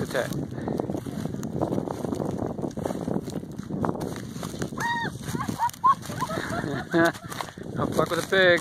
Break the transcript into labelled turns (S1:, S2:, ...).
S1: attack Don't fuck with a pig.